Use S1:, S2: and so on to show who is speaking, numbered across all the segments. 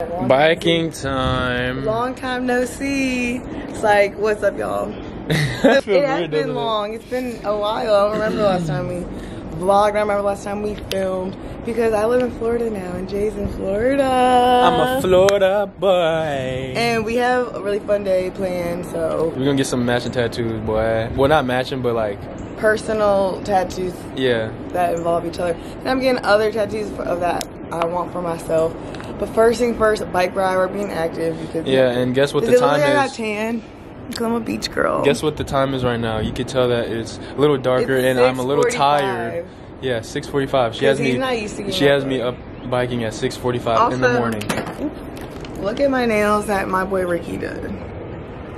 S1: Biking time.
S2: Long time no see. It's like, what's up, y'all?
S1: it
S2: It has been long. It's been a while. I don't remember the last time we vlogged. I remember last time we filmed because I live in Florida now and Jay's in Florida.
S1: I'm a Florida boy.
S2: And we have a really fun day planned. So
S1: We're gonna get some matching tattoos, boy. Well, not matching, but like,
S2: personal tattoos
S1: yeah.
S2: that involve each other. And I'm getting other tattoos of that I want for myself. But first thing first, bike ride or being active because
S1: Yeah, and guess what the time
S2: like I got
S1: is?
S2: tan? Because I'm a beach girl.
S1: Guess what the time is right now? You can tell that it's a little darker,
S2: It's
S1: and I'm a little tired. Yeah, 6:45. She has
S2: 'Cause he's
S1: me.
S2: not used to getting
S1: She
S2: up
S1: has me up biking at 6:45 in the morning.
S2: Look at my nails that my boy Ricky did.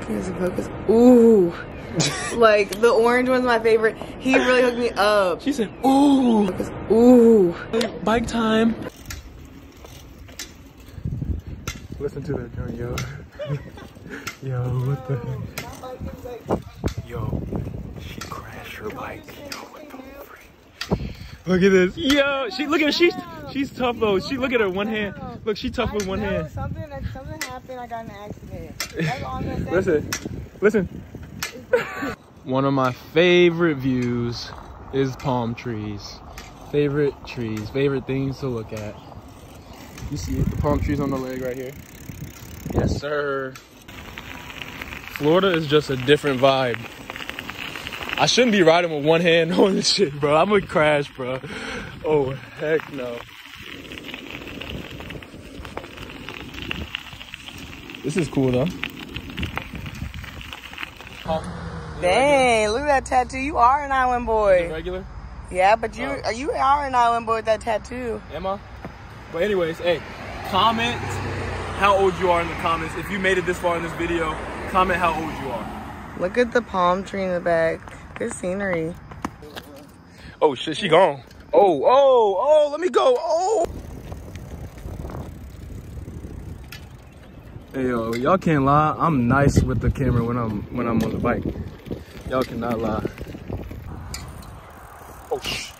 S2: Can you focus? Ooh. like the orange one's my favorite. He really hooked me up.
S1: She said, "Ooh,
S2: Ooh.
S1: bike time." Listen to that joint, yo. yo, what the heck? Yo, she crashed her bike. Yo, what the freak? Look at this. Yo, she look at her. She's she's tough though. She look at her one hand. Look, she tough with one hand.
S2: Something, something happened. I got an accident. That's all I'm gonna say.
S1: Listen, listen. One of my favorite views is palm trees. Favorite trees, favorite things to look at. You see it, the palm trees on the leg right here. Yes, sir. Florida is just a different vibe. I shouldn't be riding with one hand on this shit, bro. I'm gonna crash, bro. Oh, heck no. This is cool though.
S2: Dang, look at that tattoo. You are an island boy.
S1: Regular?
S2: Yeah, but you are you are an island boy with that tattoo.
S1: Am I? But anyways, hey, comment how old you are in the comments. If you made it this far in this video, comment how old you are.
S2: Look at the palm tree in the back. Good scenery.
S1: Oh shit, she gone. Oh, oh, oh, let me go. Oh. Hey yo, y'all can't lie. I'm nice with the camera when I'm when I'm on the bike. Y'all cannot lie. Oh shh.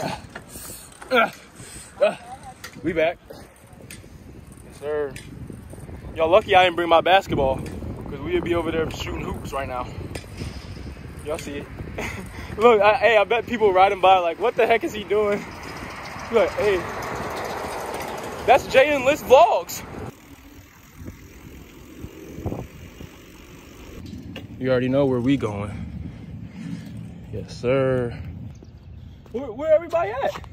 S1: Ah. Ah. Ah. We back. Yes, sir. Y'all lucky I didn't bring my basketball. Because we would be over there shooting hoops right now. Y'all see it. Look, I, hey, I bet people riding by like, what the heck is he doing? Look, hey. That's Jay and Lyss Vlogs. You already know where we going. Yes, sir. Where, where everybody at?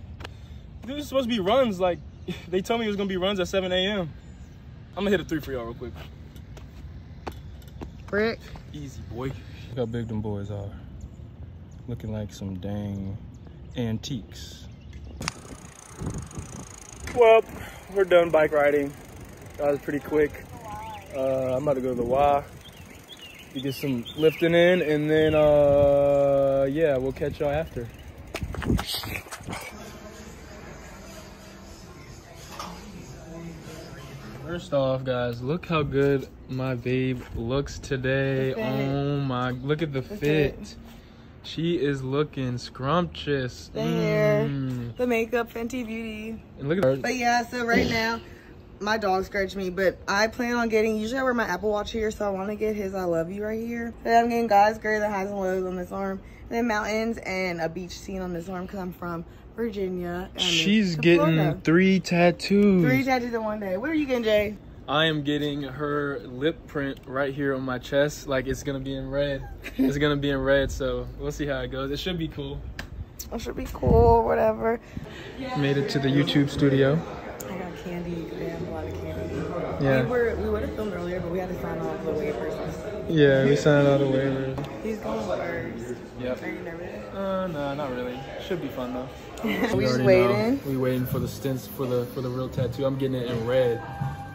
S1: This is supposed to be runs. Like, they told me it was gonna be runs at 7 a.m. I'm gonna hit a three for y'all real quick.
S2: Brick.
S1: Easy, boy. Look how big them boys are. Looking like some dang antiques. Well, we're done bike riding. That was pretty quick. Uh, I'm about to go to the Y to get some lifting in, and then, uh, yeah, we'll catch y'all after. First off, guys, look how good my babe looks today. Oh my, look at the,
S2: The
S1: fit.
S2: fit.
S1: She is looking scrumptious.
S2: The hair.
S1: Mm.
S2: The makeup, Fenty Beauty.
S1: And look at her.
S2: But yeah, so right now, my dog scratched me, but I plan on getting, usually I wear my Apple Watch here, so I want to get his I love you right here. But I'm getting God's Gray, the highs and lows on this arm, and then mountains and a beach scene on this arm because I'm from Virginia. and
S1: She's getting
S2: Florida.
S1: three tattoos.
S2: three tattoos in one day. What are you getting, Jay?
S1: I am getting her lip print right here on my chest. Like it's gonna be in red. it's gonna be in red, so we'll see how it goes. It should be cool.
S2: It should be cool, whatever.
S1: Made it to the YouTube studio.
S2: I got candy they have a lot of candy.
S1: Yeah.
S2: We were we would have filmed earlier, but we had to sign off the waivers.
S1: Yeah, we signed all the waivers.
S2: He's going first.
S1: Yep.
S2: Are you nervous?
S1: Uh, no, not really. Should be fun though.
S2: we
S1: You
S2: just
S1: already know.
S2: waiting.
S1: We waiting for the stints for the for the real tattoo. I'm getting it in red,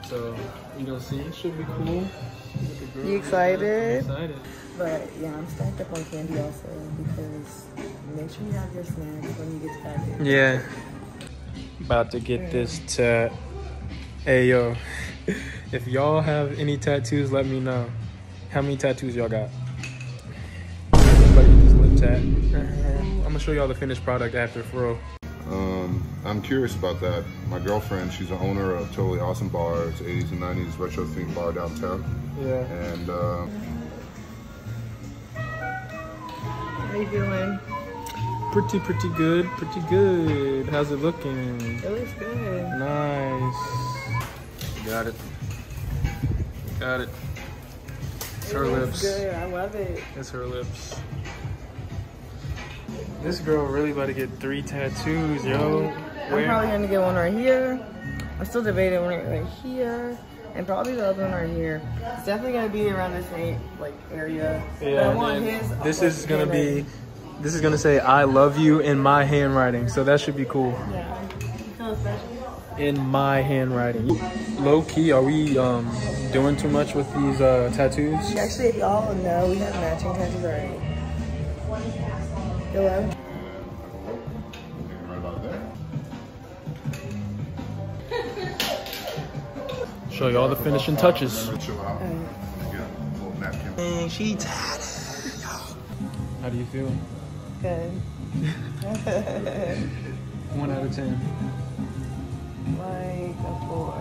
S1: so you gonna see. It should be cool. Look at girl.
S2: You excited?
S1: Excited.
S2: But yeah, I'm stacked up on candy also because make sure you have your snacks when you get to that.
S1: Yeah. About to get this tat. Hey yo, if y'all have any tattoos, let me know. How many tattoos y'all got? Everybody get this lip tat. I'm gonna show y'all the finished product after for real.
S3: Um, I'm curious about that. My girlfriend, she's the owner of Totally Awesome Bar. It's 80s and 90s retro themed bar downtown.
S1: Yeah.
S3: And uh,
S2: How you feeling?
S1: Pretty, pretty good. Pretty good. How's it looking?
S2: It looks good.
S1: Nice. Got it. Got it. It's her
S2: It looks
S1: lips.
S2: Good. I love it.
S1: It's her lips. This girl really about to get three tattoos, yo.
S2: I'm probably gonna get one right here. I'm still debating one right here. And probably the other one right here. It's definitely gonna be around the same like area.
S1: Yeah,
S2: want his,
S1: this is gonna be. This is gonna say "I love you" in my handwriting, so that should be cool.
S2: Yeah.
S1: In my handwriting. Low key, are we um doing too much with these uh, tattoos?
S2: Actually, if y'all know, we have matching tattoos already. Hello?
S3: right about there.
S1: Show you all the finishing touches.
S3: I'm gonna chill out. Get a little napkin.
S1: Dang, she tatted. How do you feel?
S2: Good.
S1: One out of ten.
S2: Like a four.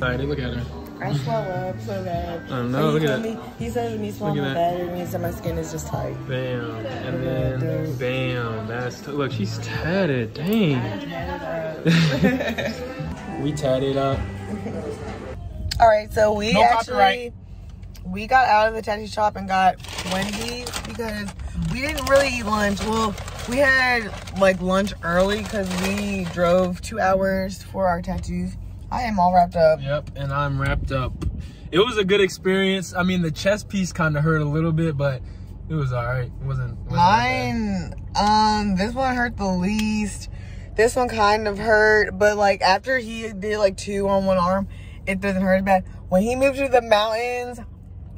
S1: Alrighty, look at her.
S2: I swell up so bad.
S1: I don't
S2: know,
S1: look
S2: he
S1: at that.
S2: He says me swelling
S1: Look at
S2: bad. It means that my skin is just tight.
S1: Bam, and then bam. That's t- look, she's tatted. Dang. we tatted up.
S2: All right, so we
S1: No
S2: actually
S1: copyright.
S2: We got out of the tattoo shop and got Wendy's because we didn't really eat lunch. Well, we had like lunch early because we drove two hours for our tattoos. I am all wrapped up.
S1: Yep, and I'm wrapped up. It was a good experience. I mean, the chest piece kind of hurt a little bit, but it was all right. It wasn't. wasn't.
S2: Mine, um, this one hurt the least. This one kind of hurt, but like after he did like two on one arm, it doesn't hurt as bad. When he moved to the mountains,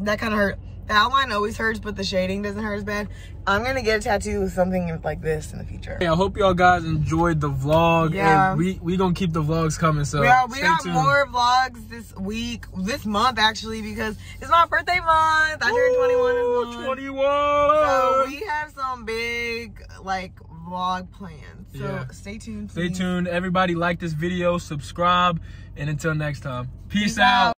S2: that kind of hurt. The outline always hurts, but the shading doesn't hurt as bad. I'm gonna get a tattoo with something like this in the future.
S1: Hey, I hope y'all guys enjoyed the vlog.
S2: Yeah.
S1: And we we gonna keep the vlogs coming. So
S2: We we got
S1: tuned.
S2: more vlogs this week, this month actually, because it's my birthday month. I turned 21 this month.
S1: 21.
S2: So we have some big like vlog plans. So
S1: Yeah.
S2: stay tuned.
S1: Stay tuned. Everybody like this video, subscribe, and until next time. Peace,
S2: Peace
S1: out.
S2: out.